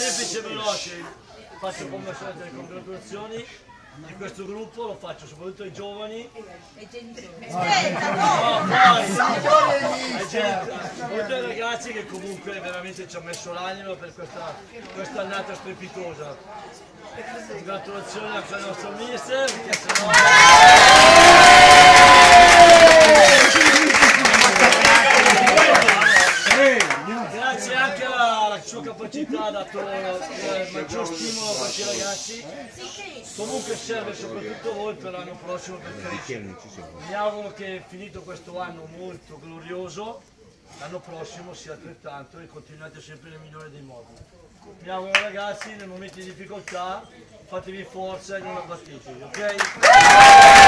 semplice e veloce, faccio come sempre le congratulazioni di questo gruppo, lo faccio soprattutto ai giovani, Aspetta, no, no! poi ai genitori, ai ragazzi che comunque veramente ci ha messo l'animo per questa, questa annata strepitosa. Congratulazioni anche al nostro mister, che se no... Grazie anche alla sua capacità ha dato eh, maggior stimolo a questi ragazzi. Comunque serve soprattutto voi per l'anno prossimo per crescere. Mi auguro che finito questo anno molto glorioso, l'anno prossimo sia altrettanto e continuate sempre nel migliore dei modi. Mi auguro ragazzi nei momenti di difficoltà fatevi forza e non abbattetevi, ok?